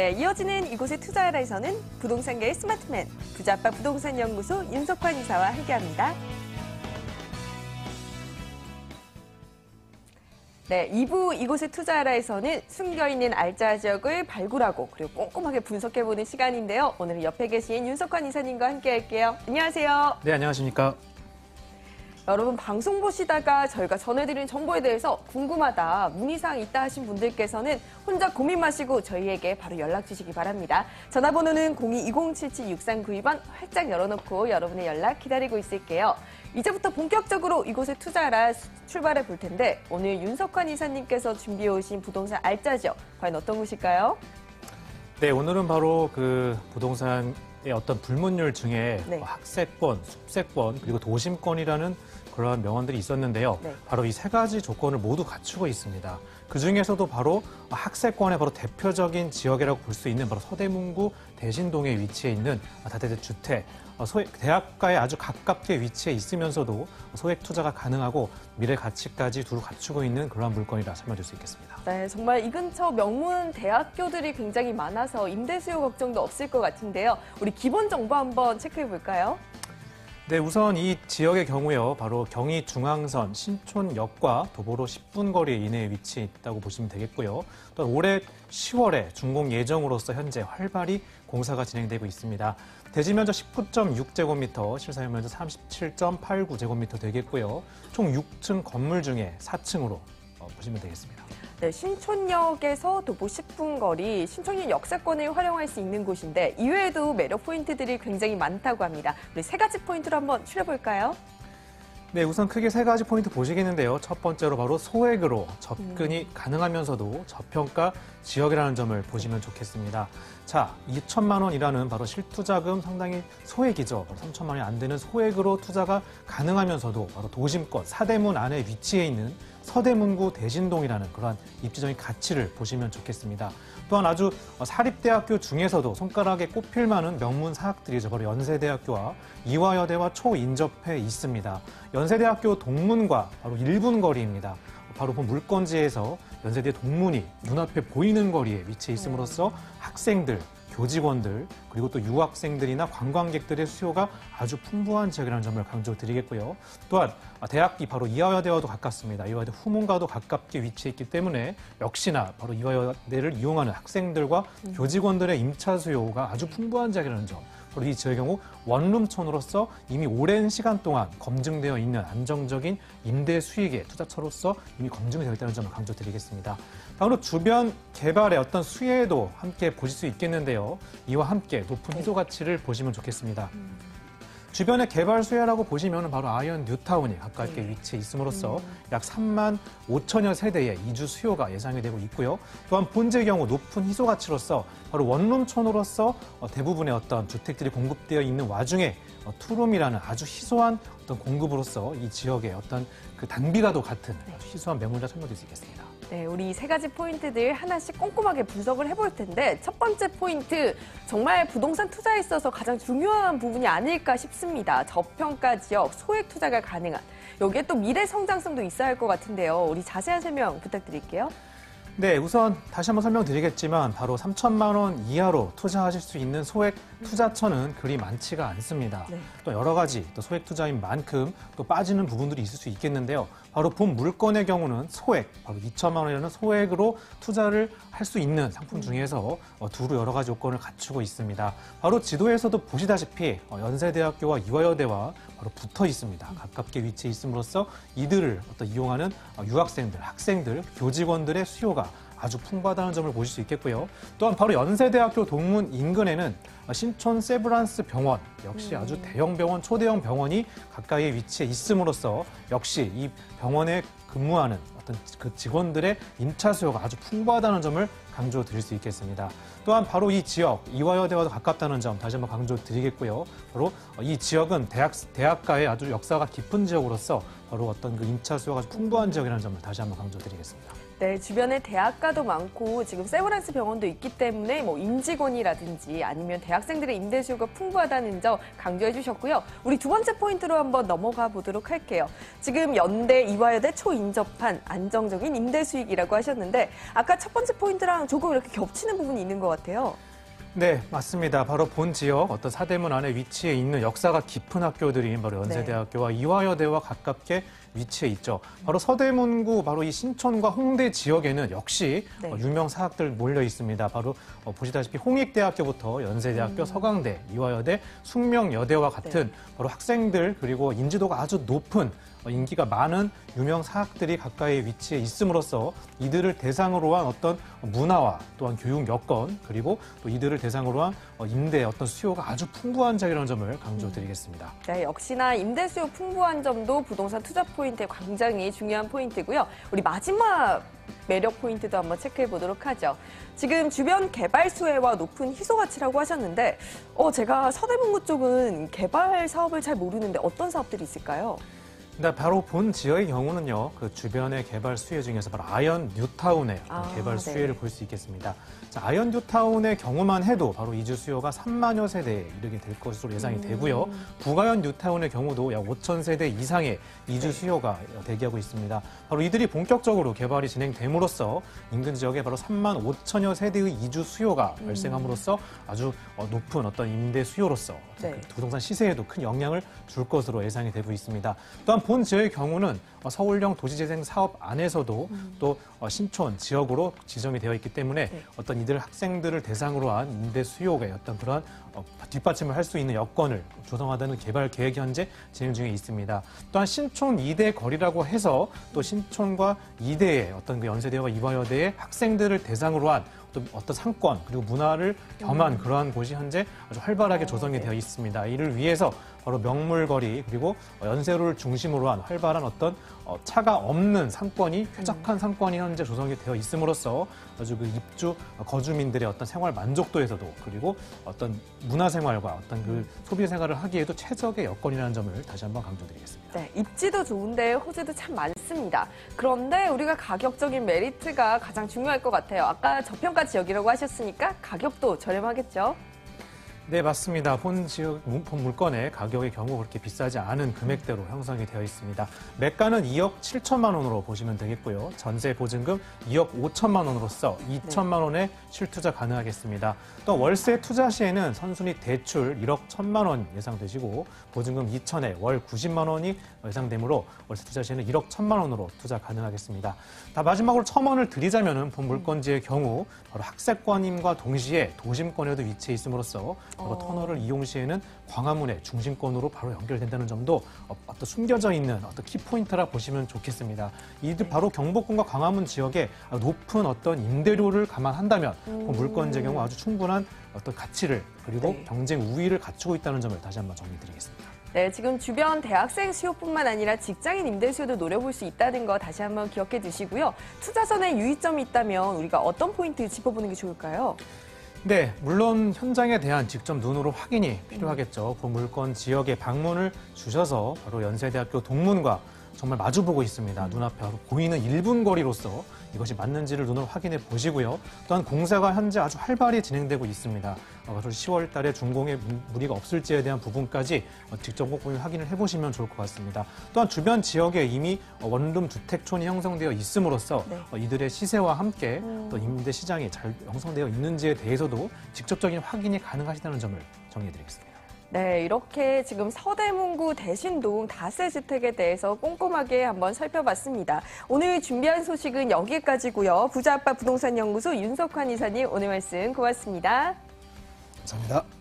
네, 이어지는 이곳의 투자하라에서는 부동산계의 스마트맨, 부자빠 부동산 연구소 윤석환 이사와 함께합니다. 네, 2부 이곳의 투자하라에서는 숨겨있는 알짜 지역을 발굴하고 그리고 꼼꼼하게 분석해보는 시간인데요. 오늘은 옆에 계신 윤석환 이사님과 함께할게요. 안녕하세요. 네, 안녕하십니까. 여러분 방송 보시다가 저희가 전해드린 정보에 대해서 궁금하다, 문의사항 있다 하신 분들께서는 혼자 고민 마시고 저희에게 바로 연락 주시기 바랍니다. 전화번호는 02-2077-6392번 활짝 열어놓고 여러분의 연락 기다리고 있을게요. 이제부터 본격적으로 이곳에 투자하라 출발해 볼 텐데 오늘 윤석환 이사님께서 준비해 오신 부동산 알짜죠. 과연 어떤 곳일까요? 네, 오늘은 바로 그 부동산의 어떤 불문율 중에 네. 뭐 학세권, 숲세권, 그리고 도심권이라는 그러한 명언들이 있었는데요. 네. 바로 이 세 가지 조건을 모두 갖추고 있습니다. 그 중에서도 바로 학세권의 바로 대표적인 지역이라고 볼 수 있는 바로 서대문구 대신동에 위치해 있는 다세대 주택, 어, 소액, 대학가에 아주 가깝게 위치해 있으면서도 소액 투자가 가능하고 미래 가치까지 두루 갖추고 있는 그러한 물건이라 설명드릴 수 있겠습니다. 네, 정말 이 근처 명문 대학교들이 굉장히 많아서 임대 수요 걱정도 없을 것 같은데요. 우리 기본 정보 한번 체크해 볼까요? 네, 우선 이 지역의 경우요, 바로 경의 중앙선 신촌역과 도보로 10분 거리 이내에 위치해 있다고 보시면 되겠고요. 또 올해 10월에 준공 예정으로서 현재 활발히 공사가 진행되고 있습니다. 대지 면적 19.6제곱미터, 실사용 면적 37.89제곱미터 되겠고요. 총 6층 건물 중에 4층으로 어, 보시면 되겠습니다. 네, 신촌역에서 도보 10분 거리, 신촌역 역세권을 활용할 수 있는 곳인데 이외에도 매력 포인트들이 굉장히 많다고 합니다. 우리 세 가지 포인트로 한번 추려볼까요? 네, 우선 크게 세 가지 포인트 보시겠는데요. 첫 번째로 바로 소액으로 접근이 가능하면서도 저평가 지역이라는 점을 보시면 좋겠습니다. 자, 2천만 원이라는 바로 실투자금 상당히 소액이죠. 바로 3천만 원이 안 되는 소액으로 투자가 가능하면서도 바로 도심권 사대문 안에 위치해 있는 서대문구 대신동이라는 그러한 입지적인 가치를 보시면 좋겠습니다. 또한 아주 사립대학교 중에서도 손가락에 꼽힐 만한 명문 사학들이죠. 바로 연세대학교와 이화여대와 초인접해 있습니다. 연세대학교 동문과 바로 1분 거리입니다. 바로 그 물건지에서 연세대 동문이 눈앞에 보이는 거리에 위치해 있음으로써 학생들, 교직원들, 그리고 또 유학생들이나 관광객들의 수요가 아주 풍부한 지역이라는 점을 강조드리겠고요. 또한 대학이 바로 이화여대와도 가깝습니다. 이화여대 후문과도 가깝게 위치해 있기 때문에 역시나 바로 이화여대를 이용하는 학생들과 교직원들의 임차 수요가 아주 풍부한 지역이라는 점. 바로 이 지역의 경우 원룸촌으로서 이미 오랜 시간 동안 검증되어 있는 안정적인 임대 수익의 투자처로서 이미 검증되어 있다는 점을 강조드리겠습니다. 바로 주변 개발의 어떤 수혜도 함께 보실 수 있겠는데요. 이와 함께 높은 희소 가치를 보시면 좋겠습니다. 주변의 개발 수혜라고 보시면 바로 아현 뉴타운이 가깝게 위치해 있음으로써 약 3만 5천여 세대의 이주 수요가 예상이 되고 있고요. 또한 본지의 경우 높은 희소 가치로서 바로 원룸촌으로서 어, 대부분의 어떤 주택들이 공급되어 있는 와중에 어, 투룸이라는 아주 희소한 어떤 공급으로서 이 지역의 어떤 그 단비와도 같은 아주 희소한 매물이라 설명드릴 수 있겠습니다. 네, 우리 세 가지 포인트들 하나씩 꼼꼼하게 분석을 해볼 텐데 첫 번째 포인트 정말 부동산 투자에 있어서 가장 중요한 부분이 아닐까 싶습니다. 저평가 지역 소액 투자가 가능한 여기에 또 미래 성장성도 있어야 할 것 같은데요. 우리 자세한 설명 부탁드릴게요. 네, 우선 다시 한번 설명드리겠지만 바로 3천만 원 이하로 투자하실 수 있는 소액 투자처는 그리 많지가 않습니다. 네. 또 여러 가지 또 소액 투자인 만큼 또 빠지는 부분들이 있을 수 있겠는데요. 바로 본 물건의 경우는 소액, 바로 2천만 원이라는 소액으로 투자를 할 수 있는 상품 중에서 어, 두루 여러 가지 요건을 갖추고 있습니다. 바로 지도에서도 보시다시피 어, 연세대학교와 이화여대와 바로 붙어 있습니다. 가깝게 위치해 있음으로써 이들을 어떤 이용하는 어, 유학생들, 학생들, 교직원들의 수요가 아주 풍부하다는 점을 보실 수 있겠고요. 또한 바로 연세대학교 동문 인근에는 신촌 세브란스 병원 역시 아주 대형 병원, 초대형 병원이 가까이에 위치해 있음으로써 역시 이 병원에 근무하는 어떤 그 직원들의 임차 수요가 아주 풍부하다는 점을 강조 드릴 수 있겠습니다. 또한 바로 이 지역 이화여대와도 가깝다는 점 다시 한번 강조 드리겠고요. 바로 이 지역은 대학 대학가의 아주 역사가 깊은 지역으로서 바로 어떤 그 임차 수요가 아주 풍부한 지역이라는 점을 다시 한번 강조 드리겠습니다. 네, 주변에 대학가도 많고 지금 세브란스 병원도 있기 때문에 뭐 임직원이라든지 아니면 대학생들의 임대 수요가 풍부하다는 점 강조해 주셨고요. 우리 두 번째 포인트로 한번 넘어가 보도록 할게요. 지금 연대 이화여대 초인접한 안정적인 임대 수익이라고 하셨는데 아까 첫 번째 포인트랑 조금 이렇게 겹치는 부분이 있는 것 같아요. 네, 맞습니다. 바로 본 지역 어떤 사대문 안에 위치해 있는 역사가 깊은 학교들인 바로 연세대학교와 이화여대와 가깝게 위치해 있죠. 바로 서대문구 바로 이 신촌과 홍대 지역에는 역시 네. 어, 유명 사학들 몰려 있습니다. 바로 어, 보시다시피 홍익대학교부터 연세대학교, 서강대, 이화여대, 숙명여대와 같은 바로 학생들 그리고 인지도가 아주 높은 어, 인기가 많은 유명 사학들이 가까이 위치해 있음으로써 이들을 대상으로 한 어떤 문화와 또한 교육 여건 그리고 또 이들을 대상으로 한 어, 임대 어떤 수요가 아주 풍부한 지역이라는 점을 강조드리겠습니다. 네, 역시나 임대 수요 풍부한 점도 부동산 투자 포인트의 굉장히 중요한 포인트고요. 우리 마지막 매력 포인트도 한번 체크해 보도록 하죠. 지금 주변 개발 수혜와 높은 희소 가치라고 하셨는데, 어, 제가 서대문구 쪽은 개발 사업을 잘 모르는데 어떤 사업들이 있을까요? 근데 바로 본 지역의 경우는요, 그 주변의 개발 수혜 중에서 바로 아현 뉴타운의 아, 개발 네. 수혜를 볼 수 있겠습니다. 자, 아현 뉴타운의 경우만 해도 바로 이주 수요가 3만여 세대에 이르게 될 것으로 예상이 음. 되고요. 북아현 뉴타운의 경우도 약 5천 세대 이상의 이주 네. 수요가 대기하고 있습니다. 바로 이들이 본격적으로 개발이 진행됨으로써 인근 지역에 바로 3만 5천여 세대의 이주 수요가 음. 발생함으로써 아주 어, 높은 어떤 임대 수요로서 네. 그 부동산 시세에도 큰 영향을 줄 것으로 예상이 되고 있습니다. 또한 본 지역의 경우는 어, 서울형 도시재생 사업 안에서도 또 어, 신촌 지역으로 지정이 되어 있기 때문에 네. 어떤 이들 학생들을 대상으로 한 임대 수요의 어떤 그러한 어, 뒷받침을 할 수 있는 여건을 조성하다는 개발 계획이 현재 진행 중에 있습니다. 또한 신촌 이대 거리라고 해서 또 신촌과 이대의 어떤 그 연세대와 이화여대의 학생들을 대상으로 한 어떤, 어떤 상권 그리고 문화를 겸한 그러한 곳이 현재 아주 활발하게 어, 조성이 네. 되어 있습니다. 이를 위해서 바로 명물거리 그리고 어, 연세로를 중심으로 한 활발한 어떤 어, 차가 없는 상권이 쾌적한 상권이 현재 조성이 되어 있음으로써 아주 그 입주 어, 거주민들의 어떤 생활 만족도에서도 그리고 어떤 문화 생활과 어떤 그 소비 생활을 하기에도 최적의 여건이라는 점을 다시 한번 강조드리겠습니다. 네, 입지도 좋은데 호재도 참 많습니다. 그런데 우리가 가격적인 메리트가 가장 중요할 것 같아요. 아까 저평가 지역이라고 하셨으니까 가격도 저렴하겠죠? 네, 맞습니다. 본 지역, 본 물건의 가격의 경우 그렇게 비싸지 않은 금액대로 형성이 되어 있습니다. 매가는 2억 7천만 원으로 보시면 되겠고요. 전세 보증금 2억 5천만 원으로서 2천만 원의 실투자 가능하겠습니다. 또 월세 투자 시에는 선순위 대출 1억 1천만 원 예상되시고 보증금 2천에 월 90만 원이 예상되므로 월세 투자 시에는 1억 1천만 원으로 투자 가능하겠습니다. 자 마지막으로 첨언을 드리자면은 본 물건지의 경우 바로 학세권임과 동시에 도심권에도 위치해 있음으로써 바로 어. 터널을 이용 시에는 광화문의 중심권으로 바로 연결된다는 점도 어, 어떤 숨겨져 있는 어떤 키포인트라 보시면 좋겠습니다. 이들 네. 바로 경복궁과 광화문 지역에 높은 어떤 임대료를 감안한다면 본 물건지의 경우 아주 충분한 어떤 가치를 그리고 음. 네. 경쟁 우위를 갖추고 있다는 점을 다시 한번 정리드리겠습니다. 네, 지금 주변 대학생 수요뿐만 아니라 직장인 임대 수요도 노려볼 수 있다는 거 다시 한번 기억해 두시고요. 투자선에 유의점이 있다면 우리가 어떤 포인트 짚어보는 게 좋을까요? 네, 물론 현장에 대한 직접 눈으로 확인이 필요하겠죠. 그 물건 지역에 방문을 주셔서 바로 연세대학교 동문과 정말 마주보고 있습니다. 눈앞에 바로 보이는 1분 거리로서 이것이 맞는지를 눈으로 확인해 보시고요. 또한 공사가 현재 아주 활발히 진행되고 있습니다. 어, 바로 10월 달에 준공에 무- 무리가 없을지에 대한 부분까지 어, 직접 꼼꼼히 확인을 해보시면 좋을 것 같습니다. 또한 주변 지역에 이미 어, 원룸 주택촌이 형성되어 있음으로써 네. 어, 이들의 시세와 함께 음. 또 임대 시장이 잘 형성되어 있는지에 대해서도 직접적인 확인이 가능하시다는 점을 정리해드리겠습니다. 네, 이렇게 지금 서대문구 대신동 다세 주택에 대해서 꼼꼼하게 한번 살펴봤습니다. 오늘 준비한 소식은 여기까지고요. 부자아빠 부동산 연구소 윤석환 이사님 오늘 말씀 고맙습니다. 감사합니다.